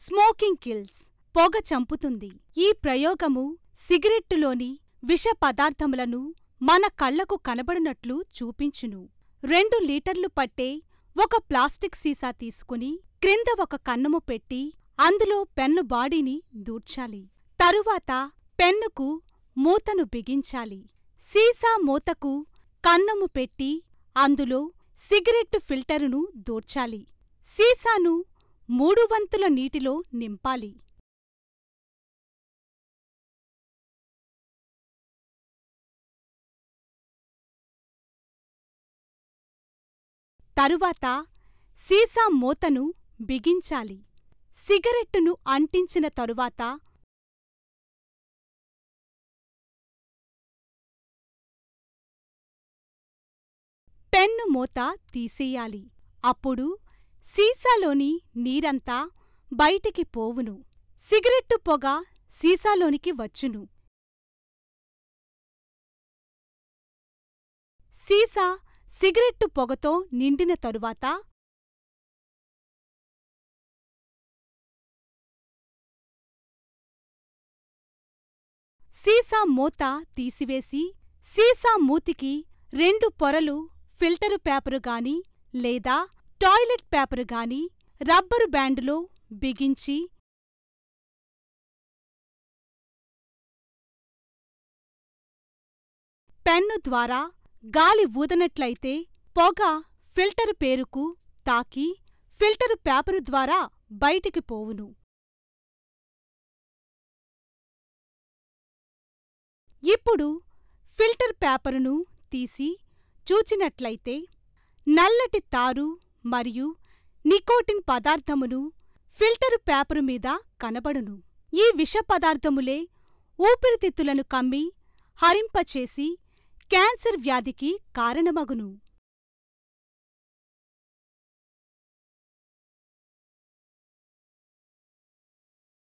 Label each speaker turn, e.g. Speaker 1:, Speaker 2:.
Speaker 1: Smoking kills పొగ చంపుతుంది. ఈ ప్రయోగము సిగరెట్టులోని విష పదార్థములను మన కళ్ళకు కనబడినట్లు చూపించును. రెండు లీటర్లు పట్టే ఒక ప్లాస్టిక్ సీసా తీసుకుని క్రింద ఒక కన్నము పెట్టి అందులో పెన్ను బాడీని దూర్చాలి. తరువాత పెన్నుకు మూతను బిగించాలి. సీసా మూతకు కన్నము పెట్టి అందులో సిగరెట్టు ఫిల్టరును దూర్చాలి. సీసాను మూడు వంతుల నీటిలో నింపాలి. తరువాత సీసా మూతను బిగించాలి. సిగరెట్టును అంటించిన తరువాత పెన్ను మూత తీసెయ్యాలి అప్పుడు సీసాలోని నీరంతా బయటికి పోవును. సిగరెట్టు పొగ సీసాలోనికి వచ్చును. సీసా సిగరెట్టు పొగతో నిండిన తరువాత సీసా మూత తీసివేసి సీసా మూతికి రెండు పొరలు ఫిల్టరు పేపరుగాని లేదా టాయిలెట్ పేపరు గాని రబ్బరు బ్యాండులో బిగించి పెన్ను ద్వారా గాలి ఊదనట్లయితే పొగ ఫిల్టరు పేరుకు తాకి ఫిల్టరు పేపరు ద్వారా బయటికి పోవును. ఇప్పుడు ఫిల్టర్ పేపరును తీసి చూచినట్లయితే నల్లటి తారు మరియు నికోటిన్ పదార్థమును ఫిల్టరు పేపరు మీద కనబడును. ఈ విష పదార్థములే ఊపిరితిత్తులను కమ్మి హరింపచేసి క్యాన్సర్ వ్యాధికి కారణమగును.